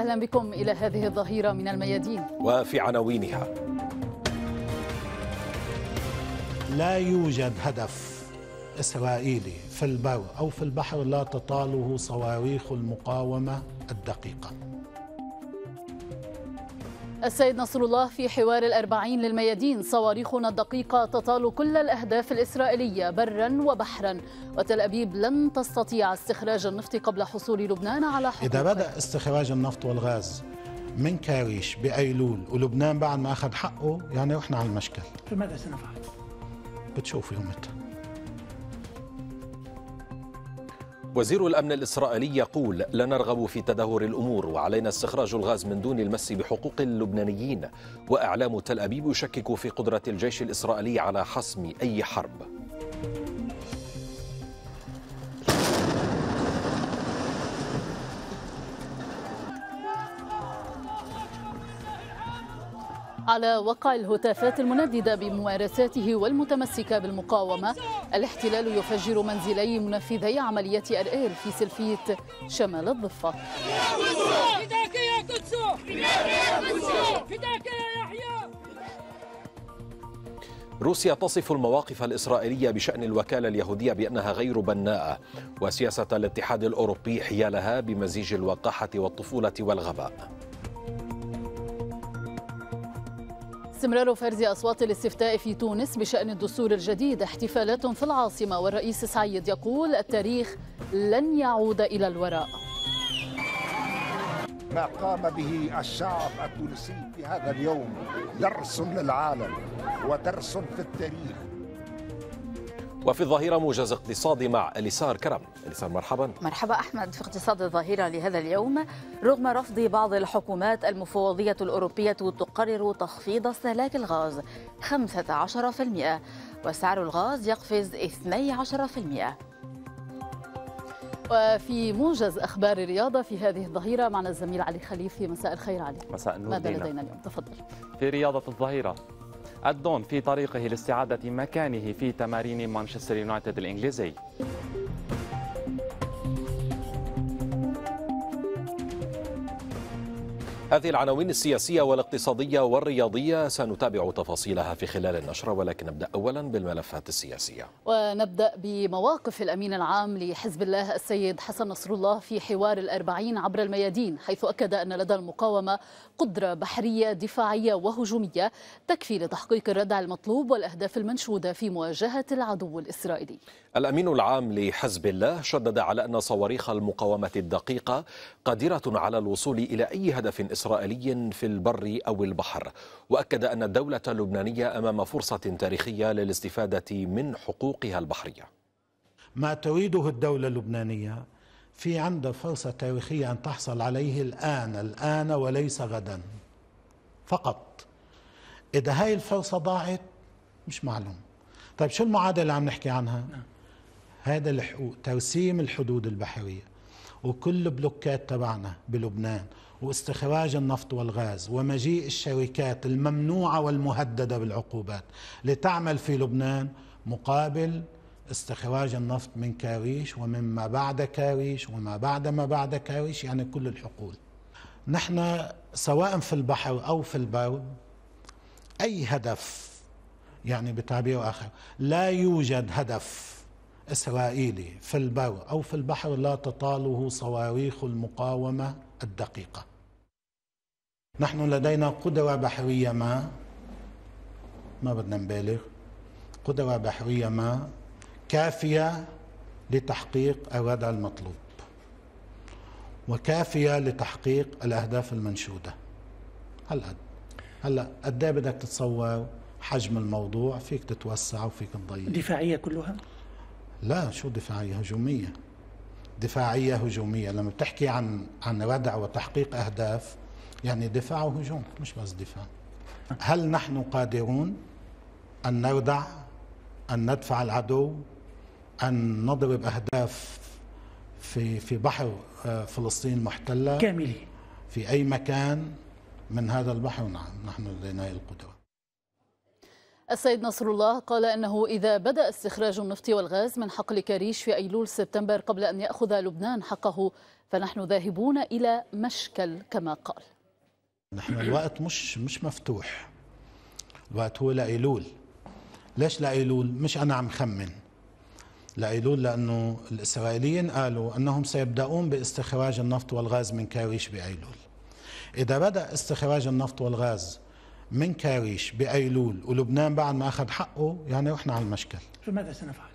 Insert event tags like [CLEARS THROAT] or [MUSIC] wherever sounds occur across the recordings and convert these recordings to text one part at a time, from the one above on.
أهلا بكم إلى هذه الظهيرة من الميادين. وفي عناوينها. لا يوجد هدف إسرائيلي في البر أو في البحر لا تطاله صواريخ المقاومة الدقيقة. السيد نصر الله في حوار الأربعين للميادين صواريخنا الدقيقة تطال كل الأهداف الإسرائيلية برا وبحرا. وتل أبيب لن تستطيع استخراج النفط قبل حصول لبنان على حقوق إذا بدأ استخراج النفط والغاز من كاريش بأيلول ولبنان بعد ما أخذ حقه يعني رحنا على المشكل. فماذا سنفعل؟ بتشوفي متى وزير الأمن الإسرائيلي يقول لا نرغب في تدهور الأمور وعلينا استخراج الغاز من دون المس بحقوق اللبنانيين وإعلام تل أبيب يشكك في قدرة الجيش الإسرائيلي على حسم أي حرب. على وقع الهتافات المنددة بممارساته والمتمسكة بالمقاومة. الاحتلال يفجر منزلي منفذي عملية أرئيل في سلفية شمال الضفة. روسيا تصف المواقف الإسرائيلية بشأن الوكالة اليهودية بأنها غير بناءة وسياسة الاتحاد الأوروبي حيالها بمزيج الوقاحة والطفولة والغباء. استمرار فرز أصوات الاستفتاء في تونس بشأن الدستور الجديد احتفالات في العاصمة. والرئيس سعيد يقول التاريخ لن يعود إلى الوراء. ما قام به الشعب التونسي في هذا اليوم درس للعالم ودرس في التاريخ. وفي الظهيرة موجز اقتصادي مع إليسار كرم. إليسار مرحبا. مرحبا أحمد. في اقتصاد الظهيرة لهذا اليوم رغم رفض بعض الحكومات المفوضية الأوروبية تقرر تخفيض استهلاك الغاز 15% وسعر الغاز يقفز 12% وفي موجز أخبار الرياضة في هذه الظهيرة معنا الزميل علي خليفي مساء الخير علي. مساء النور ماذا دينا. لدينا اليوم؟ تفضل. في رياضة الظهيرة الدون في طريقه لاستعادة مكانه في تمارين مانشستر يونايتد الإنجليزي. هذه العناوين السياسية والاقتصادية والرياضية. سنتابع تفاصيلها في خلال النشرة ولكن نبدأ أولا بالملفات السياسية. ونبدأ بمواقف الأمين العام لحزب الله السيد حسن نصر الله في حوار الأربعين عبر الميادين حيث أكد أن لدى المقاومة قدرة بحرية دفاعية وهجومية تكفي لتحقيق الردع المطلوب والأهداف المنشودة في مواجهة العدو الإسرائيلي. الأمين العام لحزب الله شدد على أن صواريخ المقاومة الدقيقة قادرة على الوصول إلى أي هدف إسرائيلي في البر أو البحر. وأكد أن الدولة اللبنانية أمام فرصة تاريخية للاستفادة من حقوقها البحرية. ما تريده الدولة اللبنانية في عندها فرصة تاريخية أن تحصل عليه الآن الآن وليس غدا. فقط إذا هاي الفرصة ضاعت مش معلوم. طيب شو المعادلة اللي عم نحكي عنها؟ هذا الحقوق ترسيم الحدود البحرية. وكل البلوكات تبعنا بلبنان واستخراج النفط والغاز ومجيء الشركات الممنوعة والمهددة بالعقوبات لتعمل في لبنان مقابل استخراج النفط من كاريش ومما بعد كاريش وما بعد ما بعد كاريش يعني كل الحقول. نحن سواء في البحر أو في البر أي هدف يعني بتعبير آخر لا يوجد هدف إسرائيلي في البر أو في البحر لا تطاله صواريخ المقاومة الدقيقة. نحن لدينا قدرة بحرية ما؟ ما بدنا نبالغ. قدرة بحرية ما؟ كافية لتحقيق الردع المطلوب. وكافية لتحقيق الأهداف المنشودة. هالقد هلا قد إيه بدك تتصور حجم الموضوع؟ فيك تتوسع وفيك تضيق دفاعية كلها؟ لا شو دفاعية؟ هجومية. دفاعية هجومية. لما بتحكي عن عن ردع وتحقيق أهداف يعني دفاع وهجوم مش بس دفاع. هل نحن قادرون أن نردع أن ندفع العدو أن نضرب أهداف في في بحر آه، فلسطين المحتلة كاملة في أي مكان من هذا البحر؟ نعم نحن لدينا القدرة. السيد نصر الله قال إنه إذا بدأ استخراج النفط والغاز من حقل كريش في أيلول سبتمبر قبل أن يأخذ لبنان حقه فنحن ذاهبون إلى مشكل كما قال. نحن الوقت مش مش مفتوح. الوقت هو لإيلول. ليش لإيلول؟ مش أنا عم خمن. لإيلول لأنه الإسرائيليين قالوا أنهم سيبدأون باستخراج النفط والغاز من كريش بإيلول. إذا بدأ استخراج النفط والغاز من كاريش بأيلول ولبنان بعد ما أخذ حقه يعني رحنا على المشكل فماذا سنفعل؟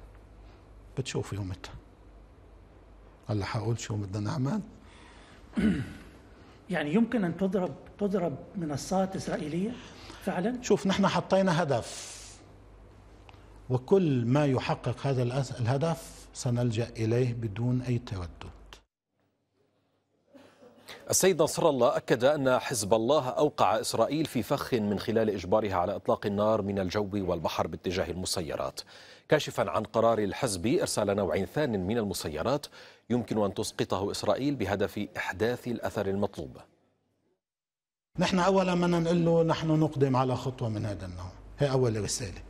بتشوفي يومتها هلأ حقول شو بدنا نعمل [CLEARS THROAT] يعني يمكن أن تضرب تضرب منصات إسرائيلية فعلا؟ شوف نحن حطينا هدف. وكل ما يحقق هذا الهدف سنلجأ إليه بدون أي تردد. السيد نصر الله أكد أن حزب الله أوقع إسرائيل في فخ من خلال إجبارها على إطلاق النار من الجو والبحر باتجاه المسيرات. كاشفا عن قرار الحزب إرسال نوع ثان من المسيرات يمكن أن تسقطه إسرائيل بهدف إحداث الأثر المطلوب. نحن أولا ما نقول له نحن نقدم على خطوة من هذا النوع. هي أول رسالة.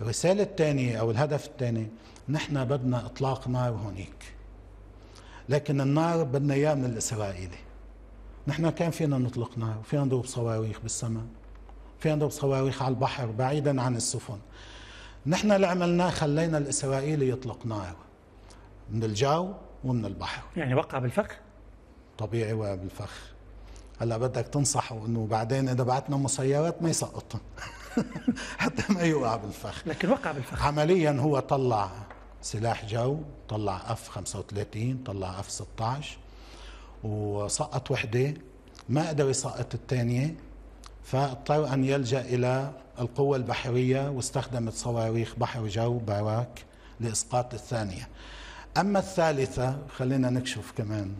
الرسالة الثانية أو الهدف الثاني نحن بدنا إطلاق نار هونيك لكن النار بدنا إياه من الإسرائيلي. نحن كان فينا نطلق نار فينا نضرب صواريخ بالسماء. فينا نضرب صواريخ على البحر بعيدا عن السفن. نحن اللي عملناه خلينا الإسرائيلي يطلق نار. من الجو ومن البحر. يعني وقع بالفخ؟ طبيعي وقع بالفخ. هلا بدك تنصحه إنه بعدين إذا بعتنا مسيرات ما يسقطهم [LAUGHS] حتى ما يوقع بالفخ. لكن وقع بالفخ. عمليا هو طلع سلاح جو طلع F 35 طلع F 16 وسقط وحدة ما قدر يسقط الثانية فاضطر أن يلجأ إلى القوة البحرية واستخدمت صواريخ بحر جو باراك لإسقاط الثانية. أما الثالثة خلينا نكشف كمان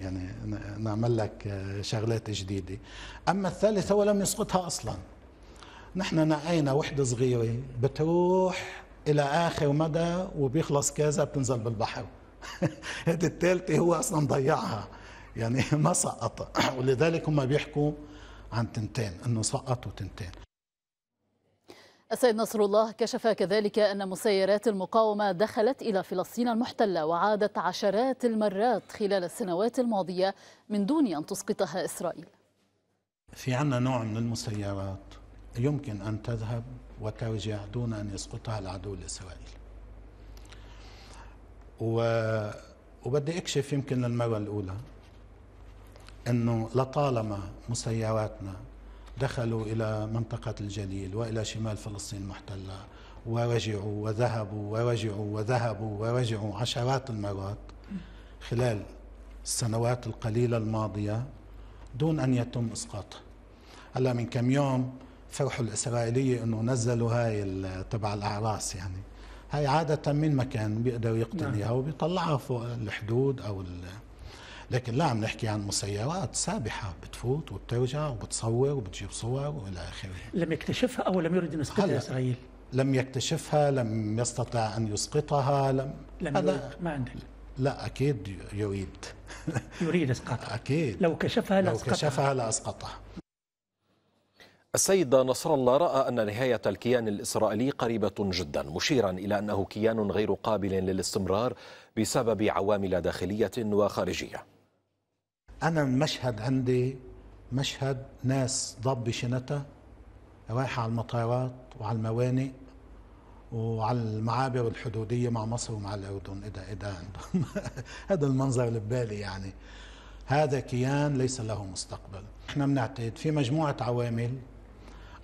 يعني نعمل لك شغلات جديدة. أما الثالثة ولم يسقطها أصلا. نحن نقينا وحدة صغيرة بتروح إلى آخر مدى وبيخلص كذا بتنزل بالبحر. [LAUGHS] هذه الثالثة هو أصلا ضيعها. يعني ما سقط. [CLEARS THROAT] ولذلك هم بيحكوا عن تنتين إنه سقطوا تنتين. السيد نصر الله كشف كذلك أن مسيرات المقاومة دخلت إلى فلسطين المحتلة وعادت عشرات المرات خلال السنوات الماضية من دون أن تسقطها إسرائيل. في عنا نوع من المسيرات يمكن أن تذهب وترجع دون أن يسقطها العدو الإسرائيلي و... وبدي أكشف يمكن للمرة الأولى إنه لطالما مسيراتنا دخلوا إلى منطقة الجليل وإلى شمال فلسطين المحتله ورجعوا وذهبوا ورجعوا وذهبوا ورجعوا عشرات المرات خلال السنوات القليلة الماضية دون أن يتم إسقاطها هلأ من كم يوم فرحوا الإسرائيلية إنه نزلوا هاي تبع الأعراس يعني هاي عادة من مكان بيقدر يقتل نعم. وبيطلعها فوق الحدود أو لكن لا عم نحكي عن مسيرات سابحة بتفوت وبترجع وبتصور وبتجيب صور وإلى آخره. لم يكتشفها أو لم يرد أن يسقطها إسرائيل؟ لم يكتشفها لم يستطع أن يسقطها لم, لم هذا ما عندك. لا أكيد يريد. [LAUGHS] يريد إسقاطها أكيد. لو كشفها لو كشفها لأسقطها السيد نصر الله رأى أن نهاية الكيان الإسرائيلي قريبة جدا مشيرا إلى أنه كيان غير قابل للاستمرار بسبب عوامل داخلية وخارجية. أنا المشهد عندي مشهد ناس ضب بشنتها رايحة على المطارات وعلى الموانئ وعلى المعابر الحدودية مع مصر ومع الأردن إذا إذا عندهم. [LAUGHS] هذا المنظر اللي ببالي يعني. هذا كيان ليس له مستقبل. إحنا بنعتقد في مجموعة عوامل.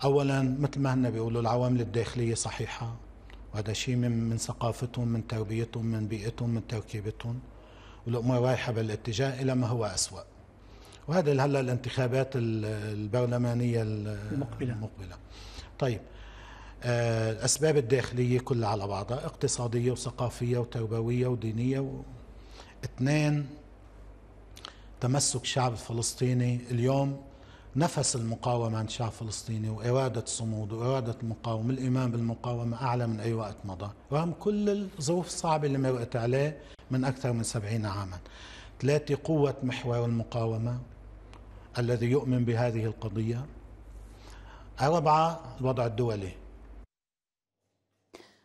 أولا مثل ما هن بيقولوا العوامل الداخلية صحيحة وهذا شيء من من ثقافتهم من تربيتهم من بيئتهم من تركيبتهم. والامور رايحه بالاتجاه إلى ما هو أسوأ. وهذا هلا الانتخابات البرلمانية المقبلة. المقبلة. طيب آه الأسباب الداخلية كلها على بعضها اقتصادية وثقافية وتربوية ودينية و... اثنين تمسك الشعب الفلسطيني اليوم نفس المقاومة عند الشعب الفلسطيني وإرادة الصمود وإرادة المقاومة الإيمان بالمقاومة أعلى من أي وقت مضى. رغم كل الظروف الصعبة اللي مرقت عليه من أكثر من سبعين عاما. ثلاثة قوة محور المقاومة الذي يؤمن بهذه القضية. أربعة الوضع الدولي.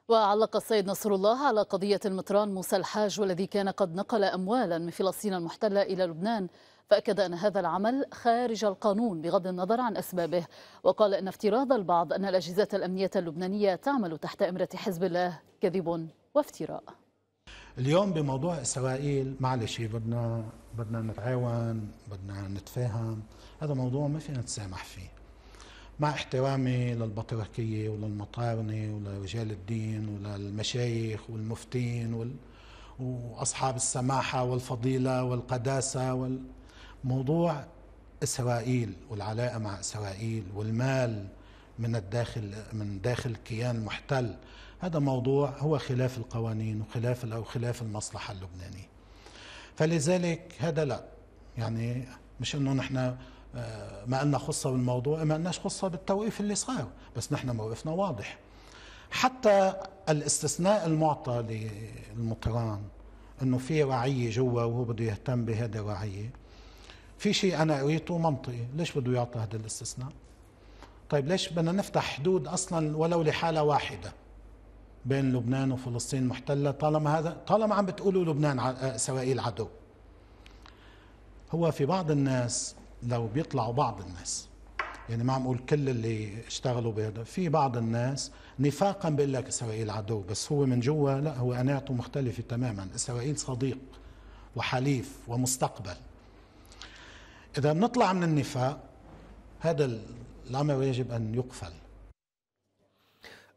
وعلق السيد نصر الله على قضية المطران موسى الحاج والذي كان قد نقل أموالا من فلسطين المحتلة إلى لبنان فأكد أن هذا العمل خارج القانون بغض النظر عن أسبابه. وقال أن افتراض البعض أن الأجهزة الأمنية اللبنانية تعمل تحت إمرة حزب الله. كذب وافتراء. اليوم بموضوع إسرائيل معلش بدنا بدنا نتعاون بدنا نتفاهم. هذا موضوع ما فينا نتسامح فيه. مع احترامي للبطركيه وللمطارنه ولرجال الدين وللمشايخ والمفتين وال... وأصحاب السماحة والفضيلة والقداسة والموضوع إسرائيل والعلاقة مع إسرائيل والمال من الداخل من داخل الكيان المحتل هذا موضوع هو خلاف القوانين وخلاف أو خلاف المصلحة اللبنانية. فلذلك هذا لا. يعني مش إنه نحن آه، ما لنا خصة بالموضوع ما لناش خصة بالتوقيف اللي صار بس نحن موقفنا واضح. حتى الاستثناء المعطى للمطران إنه في رعيه جوا وهو بده يهتم بهذه الرعيه في شيء أنا قريته منطقي ليش بده يعطى هذا الاستثناء؟ طيب ليش بدنا نفتح حدود أصلا ولو لحالة واحدة؟ بين لبنان وفلسطين المحتله طالما هذا طالما عم بتقولوا لبنان اسرائيل عدو. هو في بعض الناس لو بيطلعوا بعض الناس يعني ما عم أقول كل اللي اشتغلوا بهذا في بعض الناس نفاقا بيقول لك اسرائيل عدو بس هو من جوا لا هو قناعته مختلفة تماما اسرائيل صديق وحليف ومستقبل. إذا بنطلع من النفاق هذا الامر يجب أن يقفل.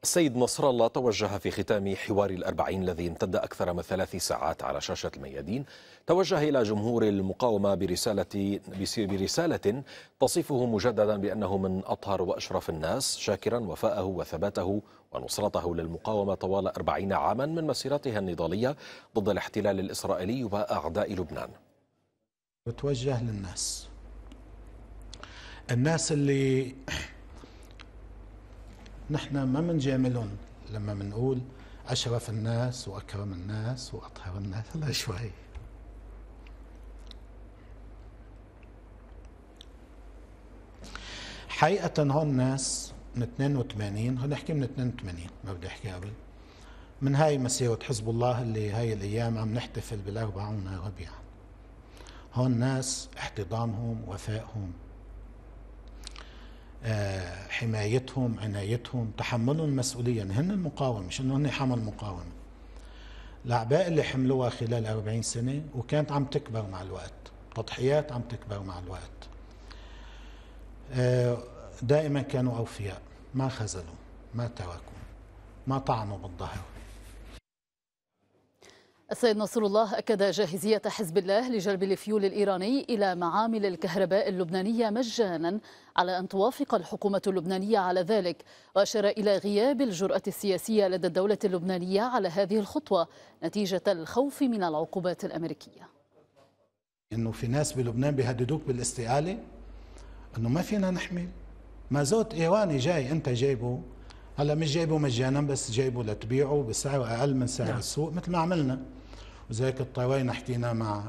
السيد نصر الله توجه في ختام حوار الأربعين الذي امتد أكثر من ثلاث ساعات على شاشة الميادين. توجه إلى جمهور المقاومة برسالة, برسالة تصفه مجددا بأنه من أطهر وأشرف الناس شاكرا وفاءه وثباته ونصرته للمقاومة طوال أربعين عاما من مسيرتها النضالية ضد الاحتلال الإسرائيلي وأعداء لبنان. بتوجه للناس. الناس اللي نحن ما بنجاملهم لما بنقول أشرف الناس وأكرم الناس وأطهر الناس هلا شوي. حقيقة هون ناس من 82 خلينا نحكي من 82 ما بدي أحكي قبل. من هاي مسيرة حزب الله اللي هاي الأيام عم نحتفل بالأربعون ربيعا. هون ناس احتضانهم وفائهم. حمايتهم عنايتهم تحملهم المسؤولية. هن المقاومة مش انه هن حمل مقاومة. الأعباء اللي حملوها خلال 40 سنة وكانت عم تكبر مع الوقت. تضحيات عم تكبر مع الوقت. آه، دائما كانوا أوفياء. ما خذلوا ما تركوا ما طعنوا بالظهر. السيد نصر الله أكد جاهزية حزب الله لجلب الفيول الإيراني إلى معامل الكهرباء اللبنانية مجانا على أن توافق الحكومة اللبنانية على ذلك وأشار إلى غياب الجرأة السياسية لدى الدولة اللبنانية على هذه الخطوة نتيجة الخوف من العقوبات الأمريكية. إنه في ناس بلبنان بيهددوك بالاستقالة؟ إنه ما فينا نحمل مازوت إيراني جاي أنت جايبه. هلا مش جايبه مجانا بس جايبه لتبيعه بسعر أقل من سعر نعم. السوق مثل ما عملنا. وزيك اضطرينا حكينا مع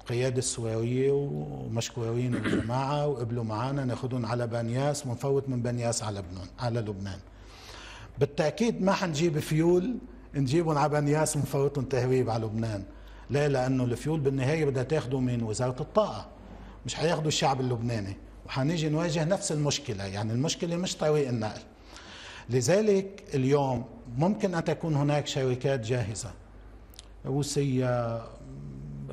القيادة السورية ومشكورين الجماعة وقبلوا معنا ناخذهم على بنياس ونفوت من بنياس على لبنان على لبنان. بالتأكيد ما حنجيب فيول نجيبهم على بنياس ونفوتهم تهريب على لبنان. لا لأنه الفيول بالنهاية بدها تاخده من وزارة الطاقة مش حياخدوا الشعب اللبناني. وحنيجي نواجه نفس المشكلة يعني المشكلة مش طريق النقل. لذلك اليوم ممكن أن تكون هناك شركات جاهزة. روسية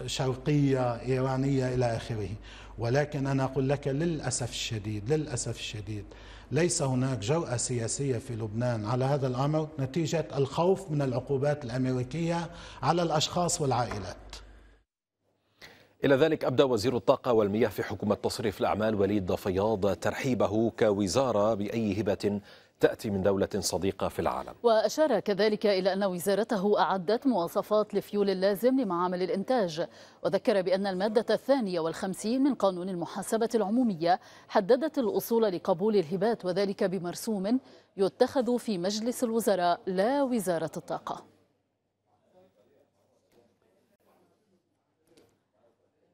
شرقية إيرانية إلى آخره. ولكن أنا أقول لك للأسف الشديد للأسف الشديد ليس هناك جرأة سياسية في لبنان على هذا الأمر نتيجة الخوف من العقوبات الأمريكية على الأشخاص والعائلات. إلى ذلك أبدى وزير الطاقة والمياه في حكومة تصريف الأعمال وليد فياض ترحيبه كوزارة بأي هبة تأتي من دولة صديقة في العالم. وأشار كذلك إلى أن وزارته أعدت مواصفات لفيول اللازم لمعامل الإنتاج وذكر بأن المادة الثانية والخمسين من قانون المحاسبة العمومية حددت الأصول لقبول الهبات وذلك بمرسوم يتخذ في مجلس الوزراء لا وزارة الطاقة.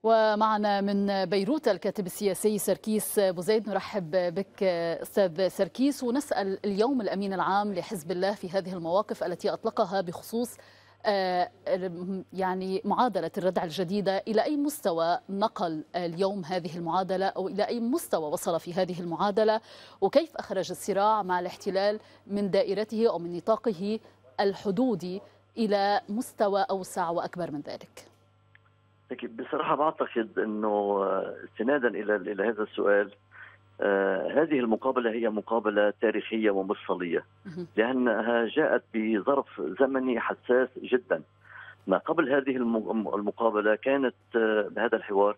ومعنا من بيروت الكاتب السياسي سركيس بوزيد نرحب بك أستاذ سركيس ونسأل اليوم الأمين العام لحزب الله في هذه المواقف التي أطلقها بخصوص آه، يعني معادلة الردع الجديدة. إلى أي مستوى نقل اليوم هذه المعادلة؟ أو إلى أي مستوى وصل في هذه المعادلة؟ وكيف أخرج الصراع مع الاحتلال من دائرته أو من نطاقه الحدودي إلى مستوى أوسع وأكبر من ذلك. بصراحة بعتقد إنه استنادا إلى إلى هذا السؤال آه هذه المقابلة هي مقابلة تاريخية ومفصلية. لأنها جاءت بظرف زمني حساس جدا. ما قبل هذه المقابلة كانت آه بهذا الحوار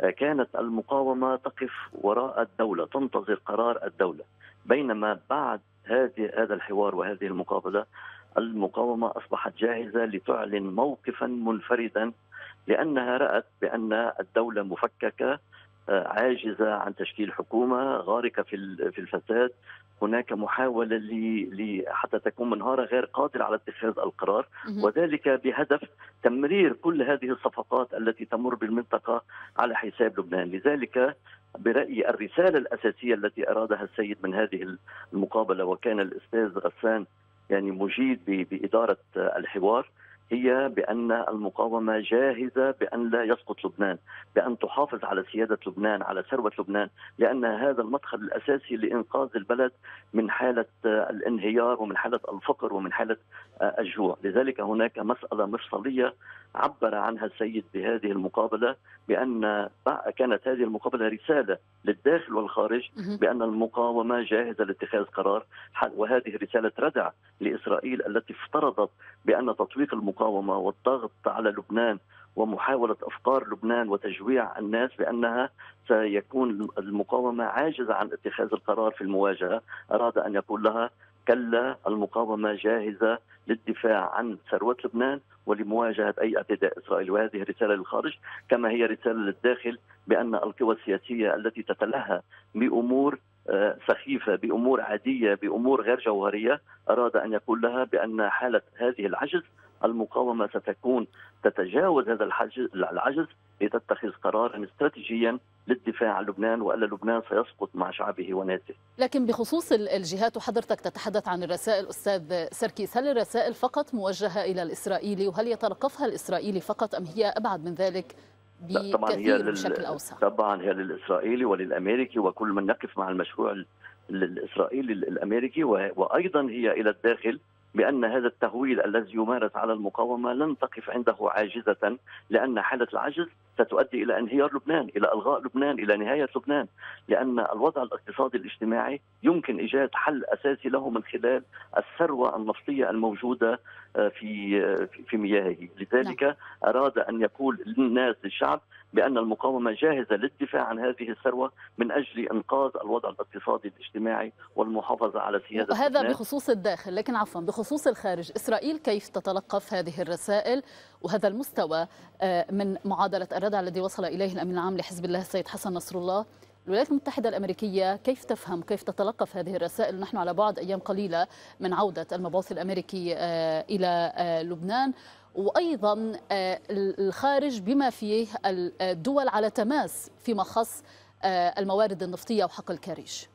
آه كانت المقاومة تقف وراء الدولة تنتظر قرار الدولة. بينما بعد هذه هذا الحوار وهذه المقابلة المقاومة أصبحت جاهزة لتعلن موقفا منفردا لأنها رأت بأن الدولة مفككة آه، عاجزة عن تشكيل حكومة غارقة في في الفساد. هناك محاولة ل حتى تكون منهارة غير قادرة على اتخاذ القرار. وذلك بهدف تمرير كل هذه الصفقات التي تمر بالمنطقة على حساب لبنان. لذلك برأيي الرسالة الأساسية التي أرادها السيد من هذه المقابلة وكان الأستاذ غسان يعني مجيد بإدارة الحوار هي بأن المقاومة جاهزة بأن لا يسقط لبنان، بأن تحافظ على سيادة لبنان، على ثروة لبنان، لأن هذا المدخل الأساسي لإنقاذ البلد من حالة الانهيار ومن حالة الفقر ومن حالة الجوع، لذلك هناك مسألة مفصليه عبر عنها السيد بهذه المقابلة بأن كانت هذه المقابلة رسالة للداخل والخارج بأن المقاومة جاهزة لاتخاذ قرار وهذه رساله ردع لإسرائيل التي افترضت بأن تطويق المقاومه والضغط على لبنان ومحاولة أفكار لبنان وتجويع الناس بأنها سيكون المقاومة عاجزة عن اتخاذ القرار في المواجهة أراد أن يقول لها كلا المقاومة جاهزة للدفاع عن ثروة لبنان ولمواجهة أي اعتداء إسرائيلي. وهذه رسالة للخارج كما هي رسالة للداخل بأن القوى السياسية التي تتلهى بأمور آه، سخيفة بأمور عادية بأمور غير جوهرية أراد أن يقول لها بأن حالة هذه العجز المقاومة ستكون تتجاوز هذا العجز لتتخذ قرارا استراتيجيا للدفاع عن لبنان وألا لبنان سيسقط مع شعبه وناسه. لكن بخصوص الجهات وحضرتك تتحدث عن الرسائل أستاذ سركيس، هل الرسائل فقط موجهة إلى الإسرائيلي وهل يتلقفها الإسرائيلي فقط أم هي أبعد من ذلك؟ طبعا هي بشكل أوسع. طبعا هي للإسرائيلي وللأمريكي وكل من يقف مع المشروع الإسرائيلي الأمريكي وأيضا هي إلى الداخل بأن هذا التهويل الذي يمارس على المقاومة لن تقف عنده عاجزة لأن حالة العجز ستؤدي إلى انهيار لبنان، إلى إلغاء لبنان، إلى نهاية لبنان، لأن الوضع الاقتصادي الاجتماعي يمكن إيجاد حل أساسي له من خلال الثروة النفطية الموجودة آه، في آه، في مياهه، لذلك نعم. أراد أن يقول للناس للشعب بأن المقاومة جاهزة للدفاع عن هذه الثروة من أجل إنقاذ الوضع الاقتصادي الاجتماعي والمحافظة على سياده هذا بخصوص الداخل لكن عفوا بخصوص الخارج. إسرائيل كيف تتلقف هذه الرسائل وهذا المستوى آه، من معادلة الردع الذي وصل إليه الأمين العام لحزب الله السيد حسن نصر الله الولايات المتحدة الأمريكية كيف تفهم كيف تتلقف هذه الرسائل؟ نحن على بعد أيام قليلة من عودة المبعوث الأمريكي آه، إلى آه، لبنان. وأيضا آه، الخارج بما فيه الدول على تماس فيما خص آه، الموارد النفطية وحق الكريش.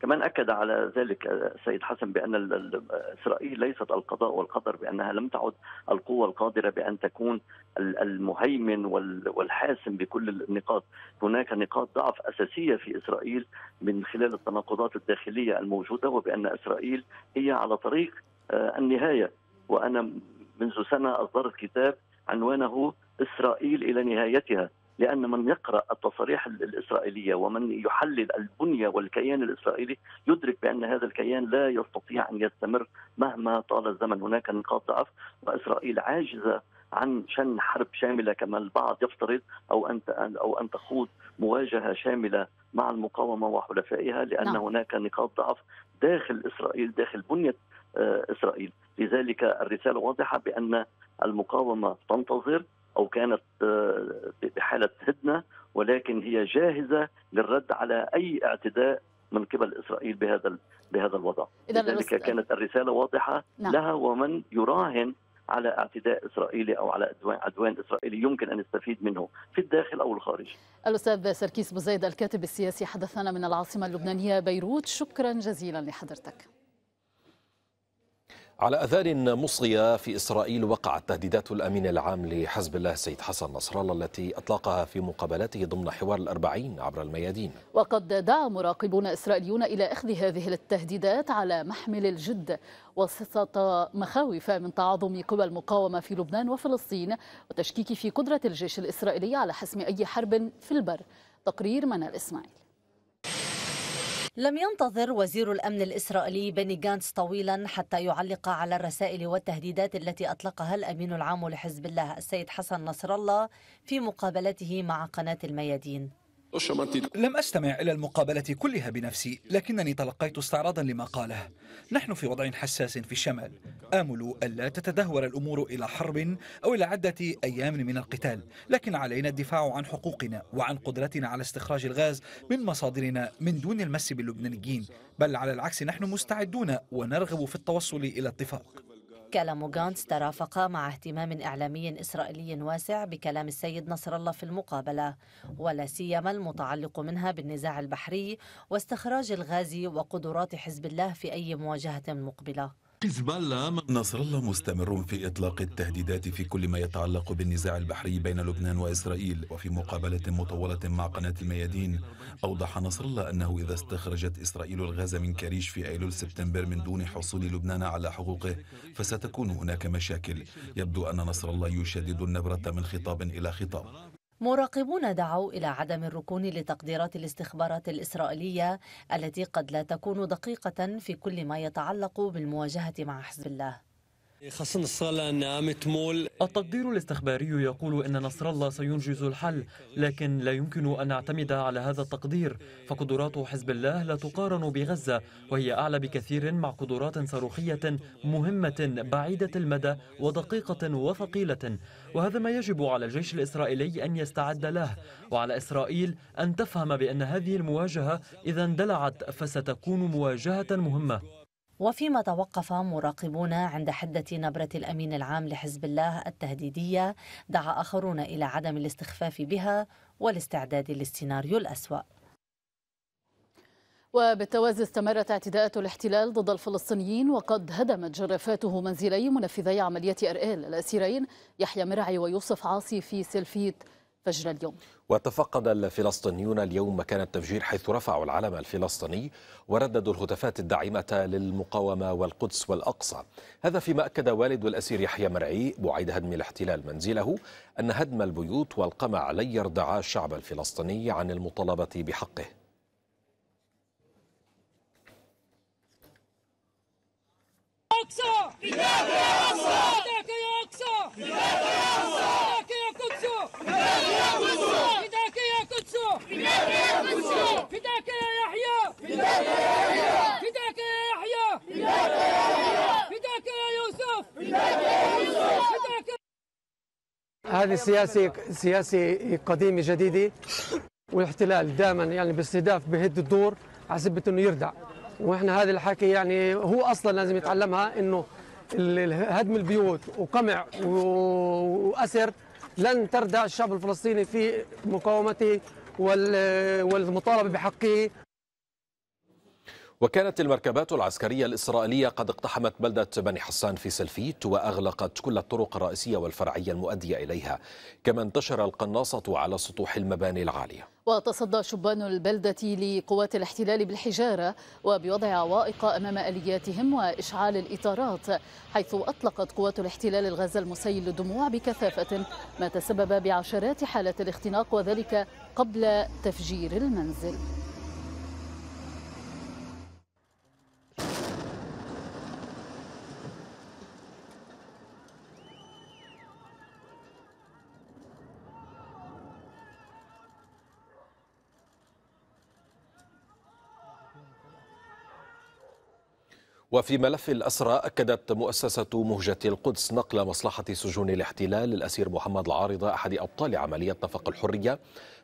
كمان أكد على ذلك السيد حسن بأن إسرائيل ليست القضاء والقدر بأنها لم تعد القوة القادرة بأن تكون المهيمن والحاسم بكل النقاط، هناك نقاط ضعف أساسية في إسرائيل من خلال التناقضات الداخلية الموجودة وبأن إسرائيل هي على طريق آه، النهاية وأنا منذ سنة أصدرت كتاب عنوانه إسرائيل إلى نهايتها لأن من يقرأ التصاريح الإسرائيلية ومن يحلل البنية والكيان الإسرائيلي يدرك بأن هذا الكيان لا يستطيع أن يستمر مهما طال الزمن هناك نقاط ضعف وإسرائيل عاجزة عن شن حرب شاملة كما البعض يفترض أو أن أو أن تخوض مواجهة شاملة مع المقاومة وحلفائها لأن نعم. هناك نقاط ضعف داخل إسرائيل داخل بنية آه، إسرائيل لذلك الرسالة واضحة بأن المقاومة تنتظر أو كانت آه، بحالة هدنة ولكن هي جاهزة للرد على أي اعتداء من قبل إسرائيل بهذا بهذا الوضع لذلك كانت الرسالة واضحة نعم. لها ومن يراهن على اعتداء إسرائيلي أو على عدوان إسرائيلي يمكن أن نستفيد منه في الداخل أو الخارج. الأستاذ سركيس بوزيد الكاتب السياسي حدثنا من العاصمة اللبنانية بيروت شكرا جزيلا لحضرتك. على أذان مصغية في إسرائيل وقعت تهديدات الأمين العام لحزب الله السيد حسن نصر الله التي أطلقها في مقابلته ضمن حوار الأربعين عبر الميادين. وقد دعا مراقبون إسرائيليون إلى أخذ هذه التهديدات على محمل الجد وسط مخاوف من تعاظم قوى المقاومة في لبنان وفلسطين وتشكيك في قدرة الجيش الإسرائيلي على حسم أي حرب في البر. تقرير منال إسماعيل. لم ينتظر وزير الأمن الإسرائيلي بني جانتس طويلا حتى يعلق على الرسائل والتهديدات التي أطلقها الأمين العام لحزب الله السيد حسن نصر الله في مقابلته مع قناة الميادين. لم أستمع إلى المقابلة كلها بنفسي لكنني تلقيت استعراضا لما قاله. نحن في وضع حساس في الشمال. آمل ألا تتدهور الأمور إلى حرب أو إلى عدة أيام من القتال. لكن علينا الدفاع عن حقوقنا وعن قدرتنا على استخراج الغاز من مصادرنا من دون المس باللبنانيين. بل على العكس نحن مستعدون ونرغب في التوصل إلى اتفاق. كلام غانتس ترافق مع اهتمام إعلامي إسرائيلي واسع بكلام السيد نصر الله في المقابلة ولا سيما المتعلق منها بالنزاع البحري واستخراج الغاز وقدرات حزب الله في أي مواجهة مقبلة. حزب الله نصر الله مستمر في إطلاق التهديدات في كل ما يتعلق بالنزاع البحري بين لبنان وإسرائيل وفي مقابلة مطولة مع قناة الميادين أوضح نصر الله أنه إذا استخرجت إسرائيل الغاز من كريش في أيلول سبتمبر من دون حصول لبنان على حقوقه فستكون هناك مشاكل. يبدو أن نصر الله يشدد النبرة من خطاب إلى خطاب. مراقبون دعوا إلى عدم الركون لتقديرات الاستخبارات الإسرائيلية التي قد لا تكون دقيقة في كل ما يتعلق بالمواجهة مع حزب الله. التقدير الاستخباري يقول إن نصر الله سينجز الحل لكن لا يمكن أن نعتمد على هذا التقدير. فقدرات حزب الله لا تقارن بغزة وهي أعلى بكثير مع قدرات صاروخية مهمة بعيدة المدى ودقيقة وثقيلة. وهذا ما يجب على الجيش الإسرائيلي أن يستعد له. وعلى إسرائيل أن تفهم بأن هذه المواجهة إذا اندلعت فستكون مواجهة مهمة. وفيما توقف مراقبون عند حدة نبرة الأمين العام لحزب الله التهديدية دعا آخرون إلى عدم الاستخفاف بها والاستعداد للسيناريو الأسوأ. وبالتوازي استمرت اعتداءات الاحتلال ضد الفلسطينيين وقد هدمت جرافاته منزلي منفذي عملية أرئيل الأسيرين يحيى مرعي ويوسف عاصي في سلفيت فجر اليوم. وتفقد الفلسطينيون اليوم مكان التفجير حيث رفعوا العلم الفلسطيني ورددوا الهتافات الداعمة للمقاومة والقدس والأقصى. هذا فيما أكد والد الأسير يحيى مرعي بعيد هدم الاحتلال منزله أن هدم البيوت والقمع لن يردعا الشعب الفلسطيني عن المطالبة بحقه. أقصى أقصى فداك يا قدس فداك يا قدس فداك يا يحيى فداك يا يحيى فداك يا يحيى فداك يا يوسف فداك هذه سياسة سياسة قديمة جديدة والاحتلال دائما يعني باستهداف بهد الدور على سبة إنه يردع. وإحنا هذا الحكي يعني هو أصلا لازم يتعلمها إنه هدم البيوت وقمع وأسر لن تردع الشعب الفلسطيني في مقاومته والمطالبة بحقه. وكانت المركبات العسكرية الإسرائيلية قد اقتحمت بلدة بني حسان في سلفيت وأغلقت كل الطرق الرئيسية والفرعية المؤدية إليها كما انتشر القناصة على سطوح المباني العالية. وتصدى شبان البلدة لقوات الاحتلال بالحجارة وبوضع عوائق أمام آلياتهم وإشعال الإطارات حيث أطلقت قوات الاحتلال الغاز المسيل للدموع بكثافة ما تسبب بعشرات حالات الاختناق وذلك قبل تفجير المنزل. وفي ملف الأسرى أكدت مؤسسة مهجة القدس نقل مصلحة سجون الاحتلال للأسير محمد العارضة أحد أبطال عملية نفق الحرية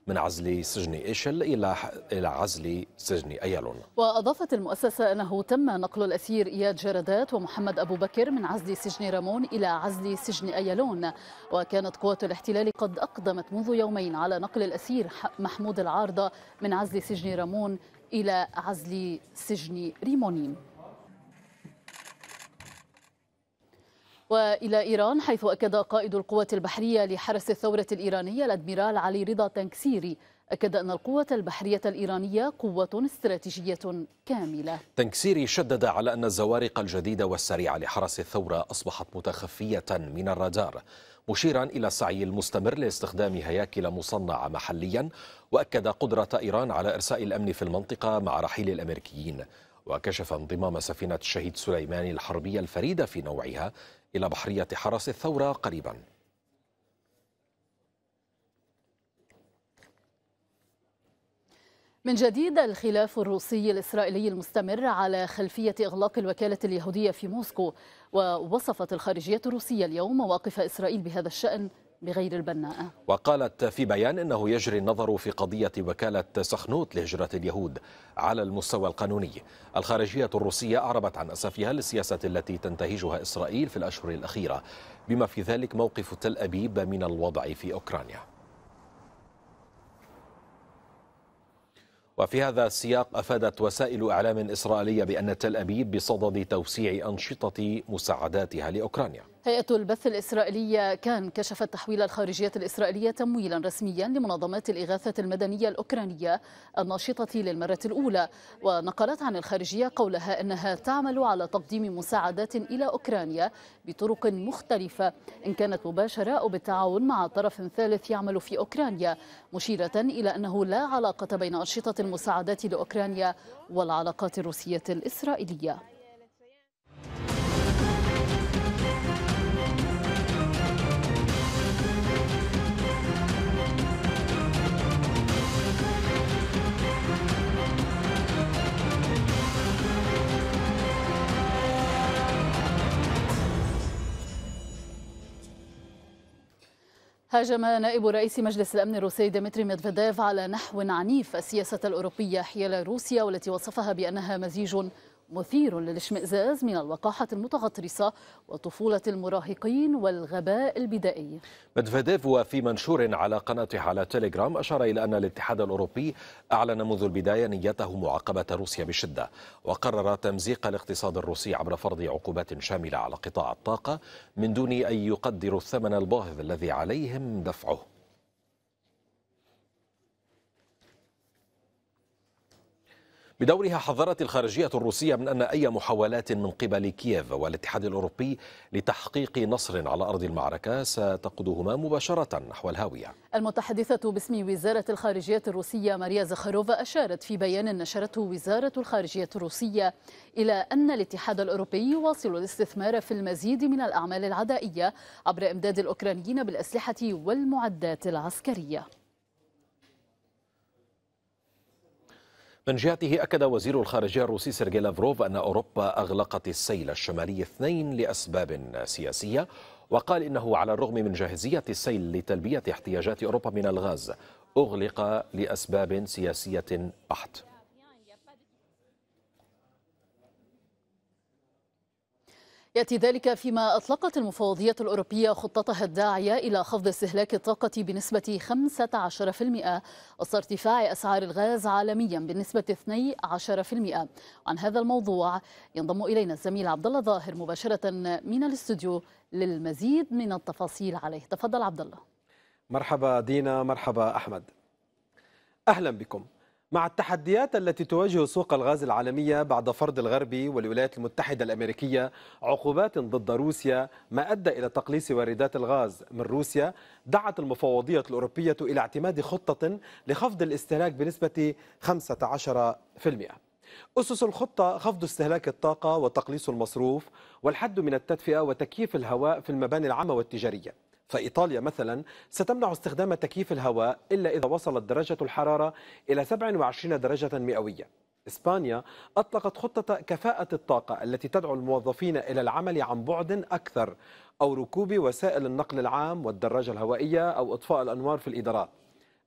من عزل سجن إيشل إلى إلى عزل سجن أيالون وأضافت المؤسسة أنه تم نقل الأسير إياد جردات ومحمد أبو بكر من عزل سجن رامون إلى عزل سجن أيالون وكانت قوات الاحتلال قد أقدمت منذ يومين على نقل الأسير محمود العارضة من عزل سجن رامون إلى عزل سجن ريمونيم. وإلى إيران حيث أكد قائد القوات البحرية لحرس الثورة الإيرانية الأدميرال علي رضا تنكسيري أكد أن القوة البحرية الإيرانية قوة استراتيجية كاملة. تنكسيري شدد على أن الزوارق الجديدة والسريعة لحرس الثورة أصبحت متخفية من الرادار مشيرا إلى السعي المستمر لاستخدام هياكل مصنعة محليا وأكد قدرة إيران على إرساء الأمن في المنطقة مع رحيل الأمريكيين. وكشف انضمام سفينة الشهيد سليماني الحربية الفريدة في نوعها إلى بحرية حرس الثورة قريبا. من جديد الخلاف الروسي الإسرائيلي المستمر على خلفية إغلاق الوكالة اليهودية في موسكو ووصفت الخارجية الروسية اليوم مواقف إسرائيل بهذا الشأن بغير البناءة وقالت في بيان أنه يجري النظر في قضية وكالة سخنوت لهجرة اليهود على المستوى القانوني. الخارجية الروسية أعربت عن أسفها للسياسة التي تنتهجها إسرائيل في الأشهر الأخيرة بما في ذلك موقف تل أبيب من الوضع في أوكرانيا. وفي هذا السياق أفادت وسائل إعلام إسرائيلية بأن تل أبيب بصدد توسيع أنشطة مساعداتها لأوكرانيا. هيئة البث الإسرائيلية كان كشفت تحويل الخارجية الإسرائيلية تمويلا رسميا لمنظمات الإغاثة المدنية الأوكرانية الناشطة للمرة الأولى ونقلت عن الخارجية قولها أنها تعمل على تقديم مساعدات إلى أوكرانيا بطرق مختلفة إن كانت مباشرة أو بالتعاون مع طرف ثالث يعمل في أوكرانيا مشيرة إلى أنه لا علاقة بين أنشطة المساعدات لأوكرانيا والعلاقات الروسية الإسرائيلية. هاجم نائب رئيس مجلس الأمن الروسي ديمتري ميدفيديف على نحو عنيف السياسة الأوروبية حيال روسيا والتي وصفها بأنها مزيج مثير للاشمئزاز من الوقاحة المتغطرسة وطفولة المراهقين والغباء البدائي. مدفيديف وفي منشور على قناته على تيليجرام أشار إلى أن الاتحاد الأوروبي أعلن منذ البداية نيته معاقبة روسيا بشدة وقرر تمزيق الاقتصاد الروسي عبر فرض عقوبات شاملة على قطاع الطاقة من دون أن يقدروا الثمن الباهظ الذي عليهم دفعه. بدورها حذرت الخارجية الروسية من أن أي محاولات من قبل كييف والاتحاد الأوروبي لتحقيق نصر على أرض المعركة ستقودهما مباشرة نحو الهاوية. المتحدثة باسم وزارة الخارجية الروسية ماريا زخاروفا أشارت في بيان نشرته وزارة الخارجية الروسية إلى أن الاتحاد الأوروبي يواصل الاستثمار في المزيد من الأعمال العدائية عبر إمداد الأوكرانيين بالأسلحة والمعدات العسكرية. من جهته أكد وزير الخارجية الروسي سيرجي لافروف أن أوروبا أغلقت السيل الشمالي اثنين لأسباب سياسية وقال إنه على الرغم من جاهزية السيل لتلبية احتياجات أوروبا من الغاز أغلق لأسباب سياسية بحت. يأتي ذلك فيما أطلقت المفوضية الأوروبية خطتها الداعية إلى خفض استهلاك الطاقة بنسبة 15% وسط ارتفاع أسعار الغاز عالميا بنسبة 12% عن هذا الموضوع ينضم إلينا الزميل عبد الله ظاهر مباشرة من الاستوديو للمزيد من التفاصيل عليه. تفضل عبد الله. مرحبا دينا مرحبا أحمد. أهلا بكم. مع التحديات التي تواجه سوق الغاز العالمية بعد فرض الغرب والولايات المتحدة الأمريكية عقوبات ضد روسيا ما أدى إلى تقليص واردات الغاز من روسيا دعت المفوضية الأوروبية إلى اعتماد خطة لخفض الاستهلاك بنسبة 15%. أسس الخطة خفض استهلاك الطاقة وتقليص المصروف والحد من التدفئة وتكييف الهواء في المباني العامة والتجارية فإيطاليا مثلا ستمنع استخدام تكييف الهواء إلا إذا وصلت درجة الحرارة إلى 27 درجة مئوية. إسبانيا أطلقت خطة كفاءة الطاقة التي تدعو الموظفين إلى العمل عن بعد أكثر أو ركوب وسائل النقل العام والدراجة الهوائية أو إطفاء الأنوار في الإدارات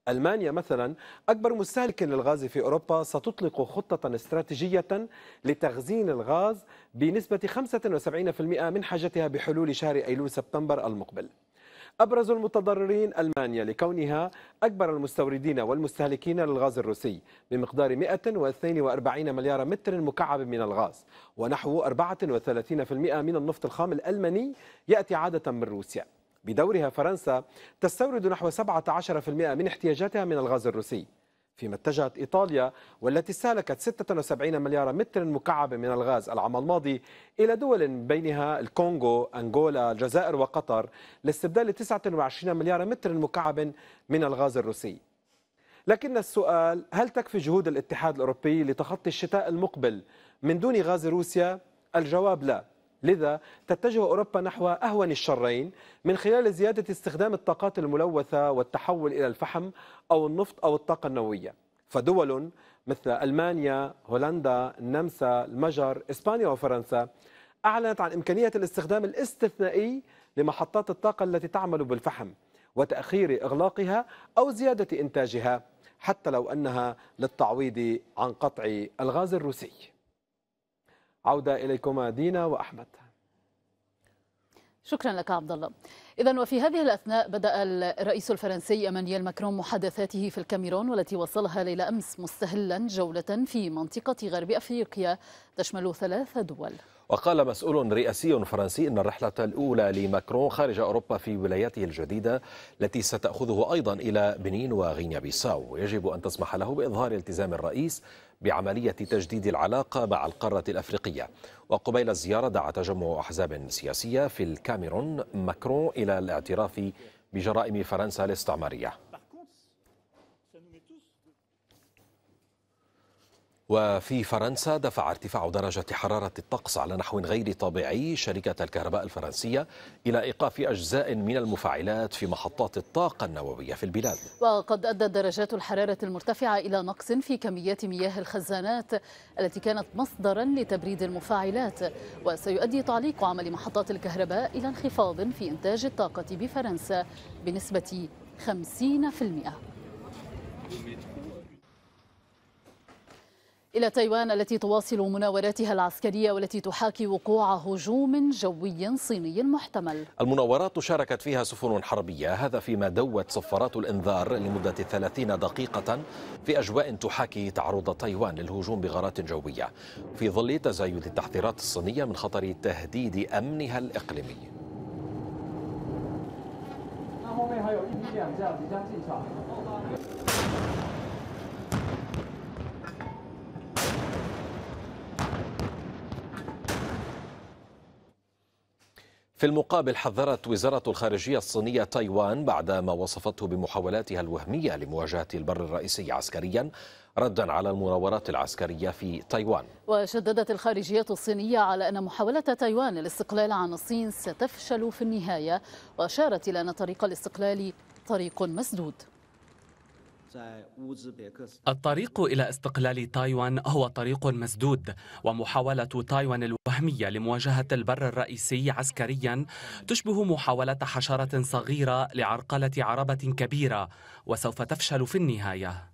ألمانيا مثلا أكبر مستهلك للغاز في أوروبا ستطلق خطة استراتيجية لتخزين الغاز بنسبة 75% من حاجتها بحلول شهر أيلول سبتمبر المقبل. أبرز المتضررين ألمانيا لكونها أكبر المستوردين والمستهلكين للغاز الروسي بمقدار 142 مليار متر مكعب من الغاز ونحو 34% من النفط الخام الألماني يأتي عادة من روسيا. بدورها فرنسا تستورد نحو 17% من احتياجاتها من الغاز الروسي. فيما اتجهت إيطاليا والتي استهلكت 76 مليار متر مكعب من الغاز العام الماضي إلى دول بينها الكونغو، أنغولا، الجزائر وقطر لاستبدال 29 مليار متر مكعب من الغاز الروسي لكن السؤال هل تكفي جهود الاتحاد الأوروبي لتخطي الشتاء المقبل من دون غاز روسيا؟ الجواب لا لذا تتجه أوروبا نحو أهون الشرين من خلال زيادة استخدام الطاقات الملوثة والتحول إلى الفحم أو النفط أو الطاقة النووية. فدول مثل ألمانيا، هولندا، النمسا، المجر، إسبانيا وفرنسا أعلنت عن إمكانية الاستخدام الاستثنائي لمحطات الطاقة التي تعمل بالفحم وتأخير إغلاقها أو زيادة إنتاجها حتى لو أنها للتعويض عن قطع الغاز الروسي. عودة إليكما دينا وأحمد. شكرا لك عبد الله إذا وفي هذه الأثناء بدأ الرئيس الفرنسي إيمانويل ماكرون محادثاته في الكاميرون والتي وصلها ليلة أمس مستهلا جولة في منطقة غرب أفريقيا تشمل ثلاث دول. وقال مسؤول رئاسي فرنسي أن الرحلة الأولى لماكرون خارج أوروبا في ولاياته الجديدة التي ستأخذه أيضا إلى بنين وغينيا بيساو. يجب أن تسمح له بإظهار التزام الرئيس بعملية تجديد العلاقة مع القارة الأفريقية. وقبيل الزيارة دعا تجمع أحزاب سياسية في الكاميرون ماكرون إلى الاعتراف بجرائم فرنسا الاستعمارية. وفي فرنسا دفع ارتفاع درجة حرارة الطقس على نحو غير طبيعي شركة الكهرباء الفرنسية إلى إيقاف أجزاء من المفاعلات في محطات الطاقة النووية في البلاد. وقد أدت درجات الحرارة المرتفعة إلى نقص في كميات مياه الخزانات التي كانت مصدرا لتبريد المفاعلات وسيؤدي تعليق عمل محطات الكهرباء إلى انخفاض في إنتاج الطاقة بفرنسا بنسبة 50% إلى تايوان التي تواصل مناوراتها العسكرية والتي تحاكي وقوع هجوم جوي صيني محتمل. المناورات شاركت فيها سفن حربية هذا فيما دوت صفارات الإنذار لمدة 30 دقيقة في أجواء تحاكي تعرض تايوان للهجوم بغارات جوية في ظل تزايد التحذيرات الصينية من خطر تهديد أمنها الإقليمي. في المقابل حذرت وزارة الخارجية الصينية تايوان بعد ما وصفته بمحاولاتها الوهمية لمواجهة البر الرئيسي عسكريا ردا على المناورات العسكرية في تايوان. وشددت الخارجية الصينية على أن محاولة تايوان للاستقلال عن الصين ستفشل في النهاية وأشارت إلى أن طريق الاستقلال طريق مسدود. الطريق إلى استقلال تايوان هو طريق مسدود ومحاولة تايوان الوهمية لمواجهة البر الرئيسي عسكريا تشبه محاولة حشرة صغيرة لعرقلة عربة كبيرة وسوف تفشل في النهاية.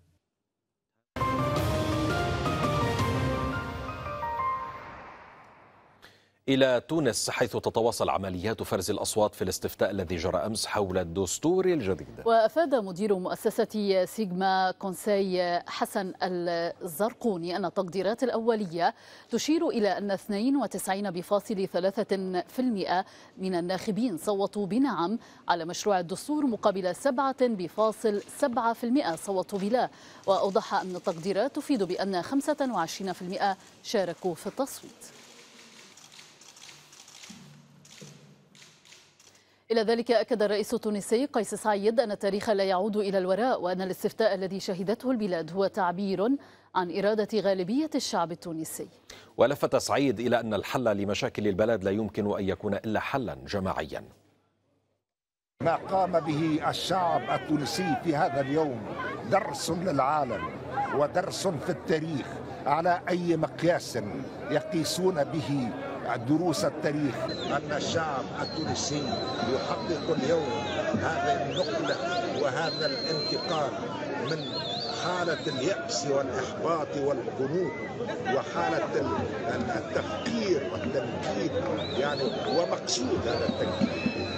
إلى تونس حيث تتواصل عمليات فرز الأصوات في الاستفتاء الذي جرى أمس حول الدستور الجديد. وأفاد مدير مؤسسة سيجما كونساي حسن الزرقوني أن التقديرات الأولية تشير إلى أن 92.3% من الناخبين صوتوا بنعم على مشروع الدستور مقابل 7.7% صوتوا بلا. وأوضح أن التقديرات تفيد بأن 25% شاركوا في التصويت. إلى ذلك أكد الرئيس التونسي قيس سعيد أن التاريخ لا يعود إلى الوراء وأن الاستفتاء الذي شهدته البلاد هو تعبير عن إرادة غالبية الشعب التونسي. ولفت سعيد إلى أن الحل لمشاكل البلد لا يمكن أن يكون إلا حلا جماعيا. ما قام به الشعب التونسي في هذا اليوم درس للعالم ودرس في التاريخ على أي مقياس يقيسون به دروس التاريخ. أن الشعب التونسي يحقق اليوم هذه النقلة وهذا الانتقال من حالة اليأس والإحباط والقنوط وحالة التفكير والتنكيد. يعني ومقصود هذا التنكيد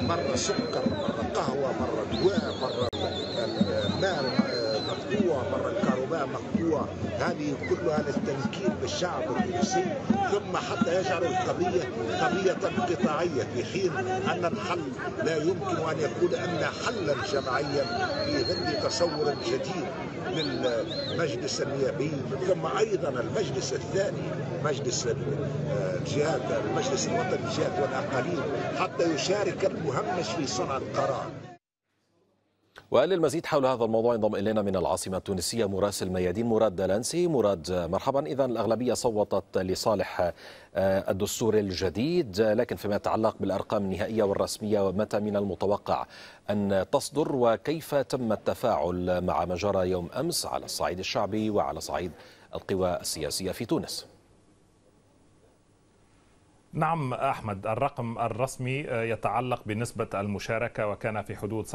مرة سكر مرة قهوة مرة دواء مرة مقطوع مقطوع هذه كلها للتنكيل بالشعب التونسي ثم حتى يجعل القضية قضية قطاعية في حين أن الحل لا يمكن أن يكون إلا حلا جماعيا في ظل تصور جديد للمجلس النيابي ثم أيضا المجلس الثاني مجلس الجهات المجلس الوطني للجهات والأقاليم حتى يشارك المهمش في صنع القرار. وللمزيد حول هذا الموضوع انضم إلينا من العاصمة التونسية مراسل ميادين مراد دلانسي. مراد مرحبا. اذا الأغلبية صوتت لصالح الدستور الجديد لكن فيما يتعلق بالأرقام النهائية والرسمية متى من المتوقع أن تصدر؟ وكيف تم التفاعل مع ما جرى يوم أمس على الصعيد الشعبي وعلى صعيد القوى السياسية في تونس؟ نعم أحمد الرقم الرسمي يتعلق بنسبة المشاركة وكان في حدود 27.5%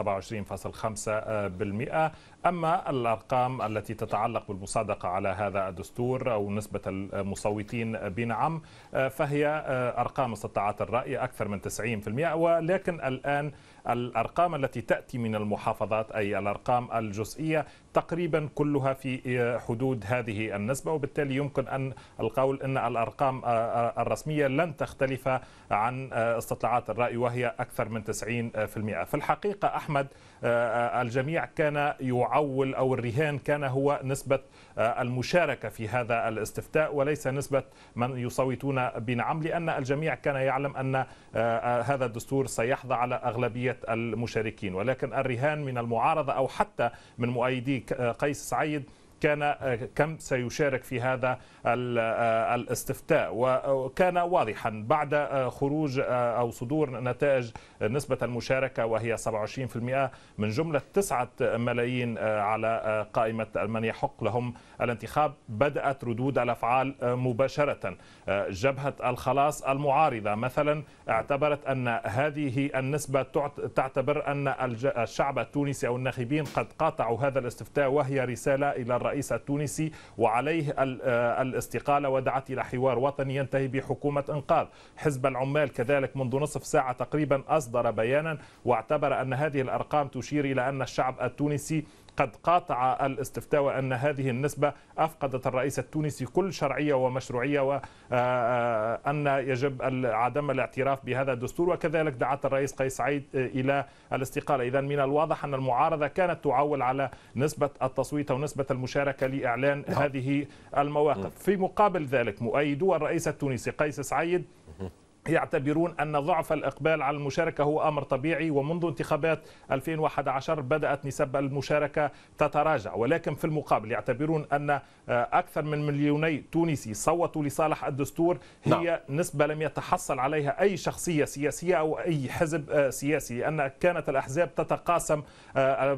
أما الأرقام التي تتعلق بالمصادقة على هذا الدستور أو نسبة المصوتين بنعم فهي أرقام استطاعت الرأي أكثر من 90% ولكن الآن الأرقام التي تأتي من المحافظات أي الأرقام الجزئية تقريبا كلها في حدود هذه النسبة. وبالتالي يمكن أن القول أن الأرقام الرسمية لن تختلف عن استطلاعات الرأي وهي أكثر من 90% في الحقيقة أحمد الجميع كان يعول أو الرهان كان هو نسبة المشاركة في هذا الاستفتاء وليس نسبة من يصوتون بنعم لأن الجميع كان يعلم أن هذا الدستور سيحظى على أغلبية المشاركين. ولكن الرهان من المعارضة أو حتى من مؤيدي قيس سعيد كان كم سيشارك في هذا الاستفتاء. وكان واضحا بعد خروج أو صدور نتائج نسبة المشاركه وهي 27% من جملة 9 ملايين على قائمة من يحق لهم الانتخاب بدأت ردود الأفعال مباشرة. جبهة الخلاص المعارضة مثلا اعتبرت أن هذه النسبة تعتبر أن الشعب التونسي أو الناخبين قد قاطعوا هذا الاستفتاء وهي رسالة إلى الرئيس التونسي وعليه الاستقالة ودعت إلى حوار وطني ينتهي بحكومة إنقاذ. حزب العمال كذلك منذ نصف ساعة تقريبا أصدر بيانا واعتبر أن هذه الأرقام تشير إلى أن الشعب التونسي قد قاطع الاستفتاء وأن هذه النسبة أفقدت الرئيس التونسي كل شرعية ومشروعية وأن يجب عدم الاعتراف بهذا الدستور. وكذلك دعت الرئيس قيس سعيد إلى الاستقالة. إذا من الواضح أن المعارضة كانت تعول على نسبة التصويت أو نسبة المشاركة لإعلان نعم. هذه المواقف. في مقابل ذلك مؤيدو الرئيس التونسي قيس سعيد يعتبرون أن ضعف الإقبال على المشاركة هو أمر طبيعي ومنذ انتخابات 2011 بدأت نسب المشاركة تتراجع ولكن في المقابل يعتبرون أن أكثر من مليوني تونسي صوتوا لصالح الدستور هي نعم. نسبة لم يتحصل عليها أي شخصية سياسية أو أي حزب سياسي لأن كانت الأحزاب تتقاسم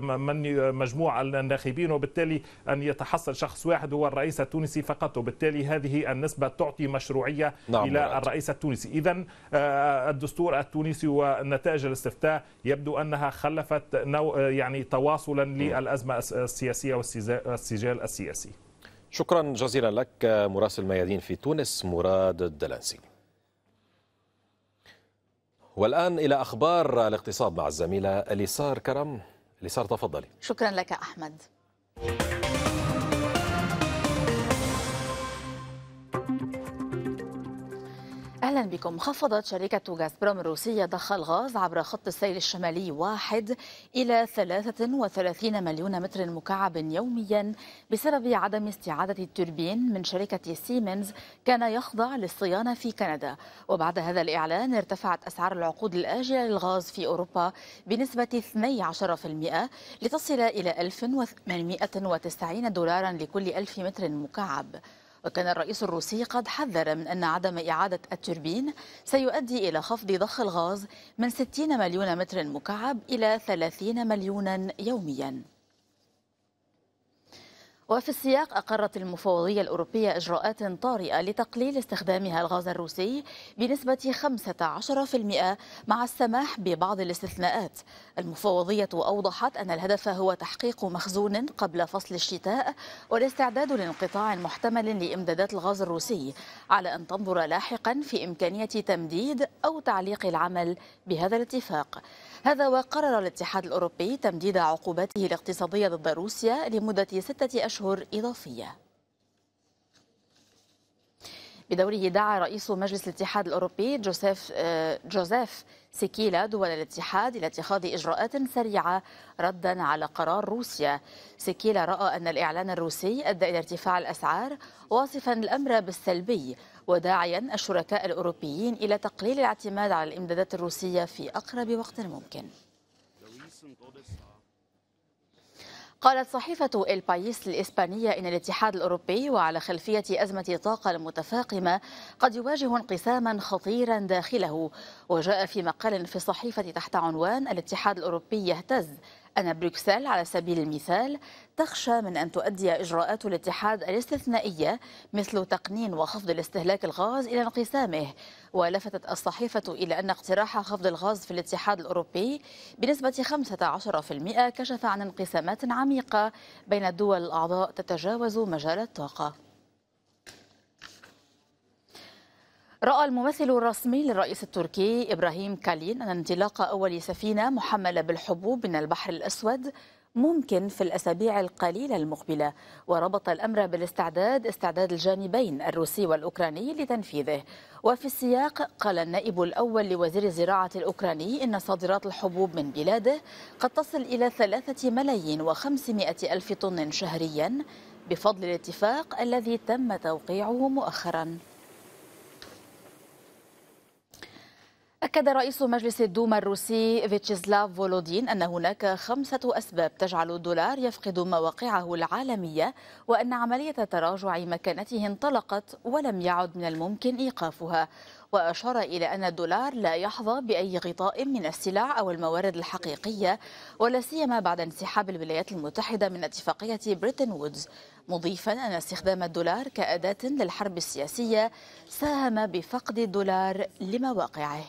من مجموع الناخبين وبالتالي أن يتحصل شخص واحد هو الرئيس التونسي فقط وبالتالي هذه النسبة تعطي مشروعية نعم إلى. الرئيس التونسي إذا الدستور التونسي ونتائج الاستفتاء يبدو أنها خلفت نوع يعني تواصلا للأزمة السياسية والسجال السياسي. شكرا جزيلا لك مراسل ميادين في تونس مراد الدلانسي. والآن إلى أخبار الاقتصاد مع الزميلة إليسار كرم. إليسار تفضلي. شكرا لك أحمد. أهلا بكم. خفضت شركة غازبروم الروسية ضخ الغاز عبر خط السيل الشمالي واحد إلى 33 مليون متر مكعب يوميا بسبب عدم استعادة التوربين من شركة سيمنز كان يخضع للصيانة في كندا. وبعد هذا الإعلان ارتفعت أسعار العقود الآجلة للغاز في أوروبا بنسبة 12% لتصل إلى 1890 دولارا لكل ألف متر مكعب. وكان الرئيس الروسي قد حذر من أن عدم إعادة التوربين سيؤدي إلى خفض ضخ الغاز من 60 مليون متر مكعب إلى 30 مليونا يومياً. وفي السياق أقرت المفوضية الأوروبية إجراءات طارئة لتقليل استخدامها الغاز الروسي بنسبة 15% مع السماح ببعض الاستثناءات. المفوضية أوضحت أن الهدف هو تحقيق مخزون قبل فصل الشتاء والاستعداد لانقطاع محتمل لإمدادات الغاز الروسي على أن تنظر لاحقا في إمكانية تمديد أو تعليق العمل بهذا الاتفاق. هذا وقرر الاتحاد الأوروبي تمديد عقوباته الاقتصادية ضد روسيا لمدة ستة أشهر إضافية. بدوره دعا رئيس مجلس الاتحاد الأوروبي جوزيف, آه، جوزيف سكيلا دول الاتحاد إلى اتخاذ إجراءات سريعة ردا على قرار روسيا. سكيلا رأى أن الإعلان الروسي أدى إلى ارتفاع الأسعار واصفا الأمر بالسلبي وداعيا الشركاء الأوروبيين إلى تقليل الاعتماد على الإمدادات الروسية في أقرب وقت ممكن. قالت صحيفة البايس الإسبانية إن الاتحاد الأوروبي وعلى خلفية أزمة طاقة المتفاقمة قد يواجه انقساما خطيرا داخله. وجاء في مقال في الصحيفة تحت عنوان الاتحاد الأوروبي يهتز. أن بروكسل على سبيل المثال تخشى من أن تؤدي إجراءات الاتحاد الاستثنائية مثل تقنين وخفض الاستهلاك الغاز إلى انقسامه ولفتت الصحيفة إلى أن اقتراح خفض الغاز في الاتحاد الأوروبي بنسبة 15% كشف عن انقسامات عميقة بين الدول الأعضاء تتجاوز مجال الطاقة. رأى الممثل الرسمي للرئيس التركي إبراهيم كالين أن انطلاق أول سفينة محملة بالحبوب من البحر الأسود ممكن في الأسابيع القليلة المقبلة وربط الأمر بالاستعداد استعداد الجانبين الروسي والأوكراني لتنفيذه. وفي السياق قال النائب الأول لوزير الزراعة الأوكراني إن صادرات الحبوب من بلاده قد تصل إلى ثلاثة ملايين وخمسمائة ألف طن شهريا بفضل الاتفاق الذي تم توقيعه مؤخراً. أكد رئيس مجلس الدوما الروسي فيتشيسلاف فولودين أن هناك خمسة أسباب تجعل الدولار يفقد مواقعه العالمية وأن عملية تراجع مكانته انطلقت ولم يعد من الممكن إيقافها. وأشار إلى أن الدولار لا يحظى بأي غطاء من السلع أو الموارد الحقيقية ولا سيما بعد انسحاب الولايات المتحدة من اتفاقية بريتن وودز. مضيفا أن استخدام الدولار كأداة للحرب السياسية ساهم بفقد الدولار لمواقعه.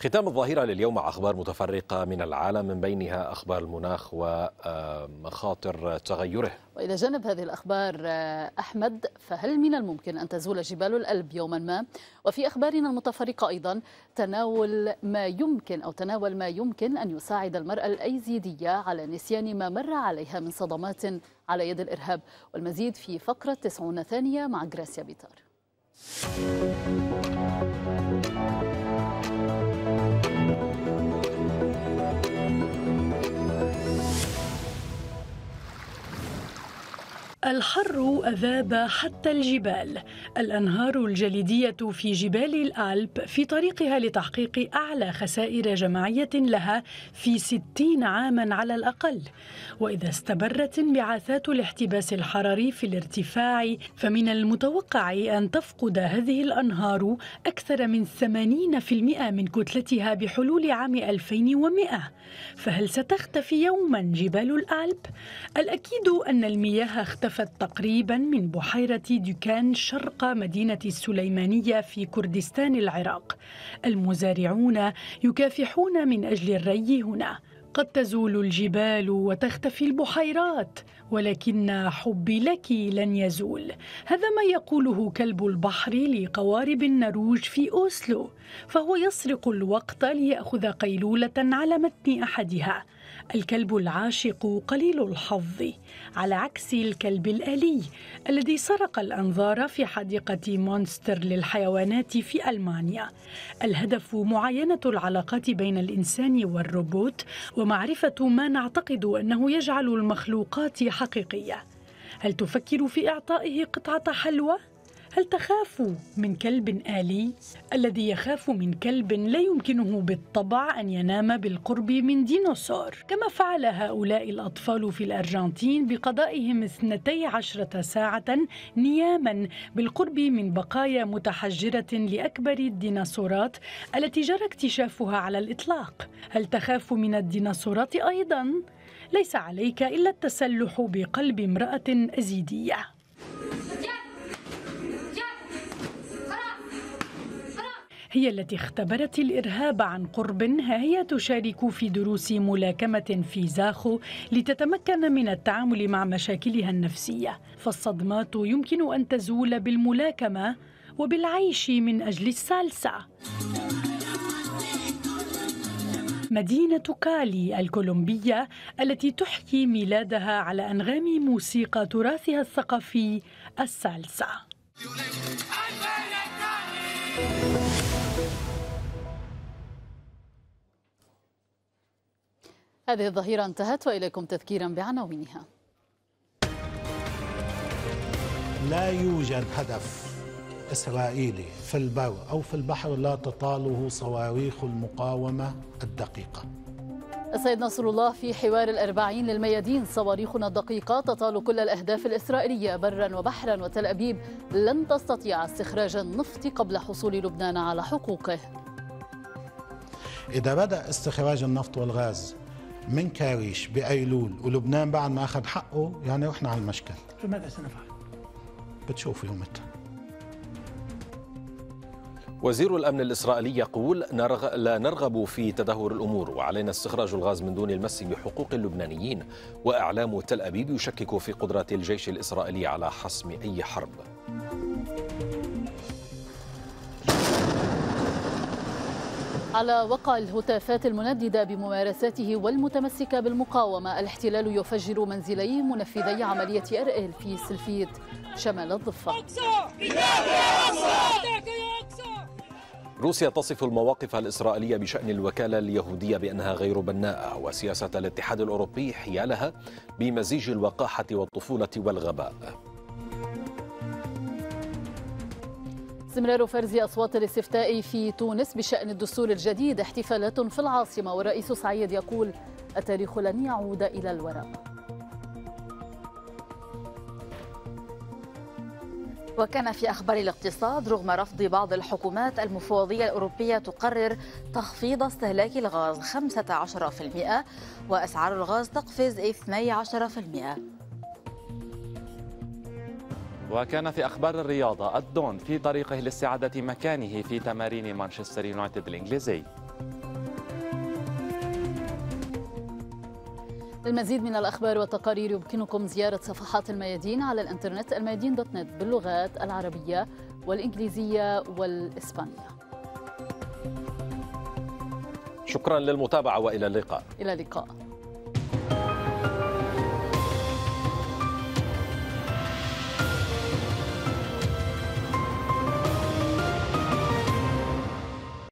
ختام الظهيرة لليوم أخبار متفرقة من العالم من بينها أخبار المناخ ومخاطر تغيره. وإلى جانب هذه الأخبار آه، أحمد فهل من الممكن أن تزول جبال الألب يوما ما؟ وفي أخبارنا المتفرقة أيضا تناول ما يمكن أو تناول ما يمكن أن يساعد المرأة الأيزيدية على نسيان ما مر عليها من صدمات على يد الإرهاب. والمزيد في فقرة 90 ثانية مع جراسيا بيتار الحر أذاب حتى الجبال. الأنهار الجليدية في جبال الألب في طريقها لتحقيق أعلى خسائر جماعية لها في ستين عاما على الأقل. وإذا استمرت انبعاثات الاحتباس الحراري في الارتفاع فمن المتوقع أن تفقد هذه الأنهار أكثر من 80% من كتلتها بحلول عام 2100 فهل ستختفي يوما جبال الألب؟ الأكيد أن المياه اختفت تقريبا من بحيرة دوكان شرق مدينة السليمانية في كردستان العراق. المزارعون يكافحون من أجل الري هنا. قد تزول الجبال وتختفي البحيرات ولكن حبي لك لن يزول. هذا ما يقوله كلب البحر لقوارب النروج في أوسلو فهو يسرق الوقت ليأخذ قيلولة على متن أحدها. الكلب العاشق قليل الحظ على عكس الكلب الآلي الذي سرق الأنظار في حديقة مونستر للحيوانات في ألمانيا الهدف معاينة العلاقات بين الإنسان والروبوت ومعرفة ما نعتقد أنه يجعل المخلوقات حقيقية هل تفكر في إعطائه قطعة حلوى؟ هل تخاف من كلب آلي؟ الذي يخاف من كلب لا يمكنه بالطبع أن ينام بالقرب من ديناصور كما فعل هؤلاء الأطفال في الأرجنتين بقضائهم 12 ساعة نياما بالقرب من بقايا متحجرة لأكبر الديناصورات التي جرى اكتشافها على الإطلاق هل تخاف من الديناصورات أيضا؟ ليس عليك إلا التسلح بقلب امرأة أزيدية هي التي اختبرت الإرهاب عن قرب ها هي تشارك في دروس ملاكمة في زاخو لتتمكن من التعامل مع مشاكلها النفسية. فالصدمات يمكن أن تزول بالملاكمة وبالعيش من أجل السالسة مدينة كالي الكولومبية التي تحكي ميلادها على أنغام موسيقى تراثها الثقافي السالسا هذه الظهيرة انتهت وإليكم تذكيرا بعناوينها. لا يوجد هدف إسرائيلي في البر أو في البحر لا تطاله صواريخ المقاومة الدقيقة. السيد نصر الله في حوار الأربعين للميادين صواريخنا الدقيقة تطال كل الأهداف الإسرائيلية برا وبحرا وتل أبيب لن تستطيع استخراج النفط قبل حصول لبنان على حقوقه. إذا بدأ استخراج النفط والغاز من كاريش بأيلول ولبنان بعد ما أخذ حقه يعني رحنا على المشكل. فماذا سنفعل؟ بتشوفوا يومتها وزير الأمن الإسرائيلي يقول نرغ... لا نرغب في تدهور الأمور وعلينا استخراج الغاز من دون المس بحقوق اللبنانيين وإعلام تل أبيب يشكك في قدرة الجيش الإسرائيلي على حسم أي حرب. على وقع الهتافات المنددة بممارساته والمتمسكة بالمقاومة. الاحتلال يفجر منزلي منفذي عملية أرئيل في سلفيت شمال الضفة. روسيا تصف المواقف الإسرائيلية بشأن الوكالة اليهودية بأنها غير بناءة وسياسة الاتحاد الأوروبي حيالها بمزيج الوقاحة والطفولة والغباء. استمرار فرز أصوات الاستفتاء في تونس بشأن الدستور الجديد احتفالات في العاصمة والرئيس سعيد يقول التاريخ لن يعود إلى الوراء وكان في أخبار الاقتصاد رغم رفض بعض الحكومات المفوضية الأوروبية تقرر تخفيض استهلاك الغاز 15% وأسعار الغاز تقفز 12% وكان في أخبار الرياضة الدون في طريقه لاستعادة مكانه في تمارين مانشستر يونايتد الإنجليزي. للمزيد من الأخبار والتقارير يمكنكم زيارة صفحات الميادين على الإنترنت الميادين دوت نت باللغات العربية والإنجليزية والإسبانية. شكرا للمتابعة وإلى اللقاء. إلى اللقاء.